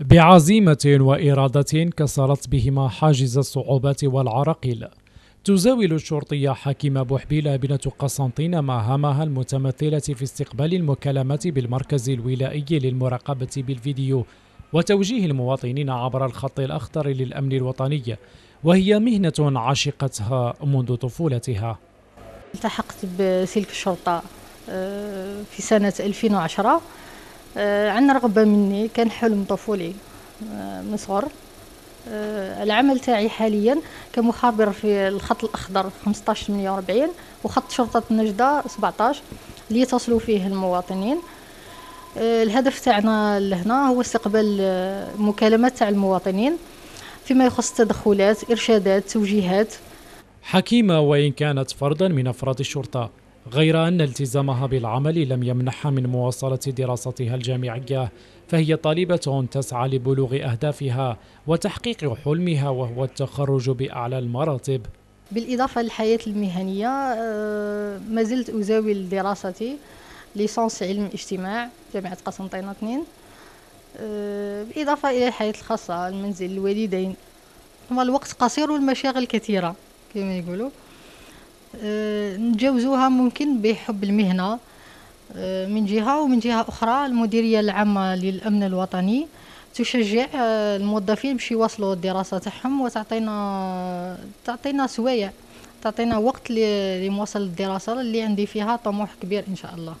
بعزيمة وإرادة كسرت بهما حاجز الصعوبات والعراقيل. تزاول الشرطية حكيمة بوحبيلة بنة قسنطين مهامها المتمثلة في استقبال المكالمات بالمركز الولائي للمراقبة بالفيديو وتوجيه المواطنين عبر الخط الأخضر للأمن الوطني وهي مهنة عشقتها منذ طفولتها. التحقت بسلك الشرطة آه، في سنة 2010 آه، عن رغبة مني كان حلم طفولي آه، من صغر العمل تاعي حاليا كمخابر في الخط الأخضر 1548 وخط شرطة نجدة 17 ليتصلوا فيه المواطنين. الهدف تاعنا لهنا هو استقبال مكالمات تاع المواطنين فيما يخص تدخلات إرشادات توجيهات. حكيمة وإن كانت فردا من أفراد الشرطة. غير أن التزامها بالعمل لم يمنحها من مواصلة دراستها الجامعية فهي طالبة تسعى لبلوغ أهدافها وتحقيق حلمها وهو التخرج بأعلى المراتب. بالإضافة للحياة المهنية آه، ما زلت أزاول دراستي ليسانس علم الاجتماع جامعة قسنطينة 2 آه، بالإضافة إلى الحياة الخاصة المنزل الوالدين الوقت قصير والمشاغل كثيرة كما يقولوا. نتجاوزوها ممكن بحب المهنة آه، من جهة ومن جهة أخرى المديرية العامة للأمن الوطني تشجع الموظفين باش يواصلوا الدراسة تاعهم وتعطينا تعطينا سوايع تعطينا وقت لمواصلة الدراسة اللي عندي فيها طموح كبير إن شاء الله.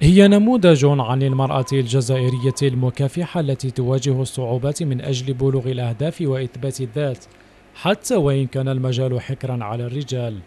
هي نموذج عن المرأة الجزائرية المكافحة التي تواجه الصعوبات من أجل بلوغ الأهداف وإثبات الذات حتى وإن كان المجال حكرا على الرجال.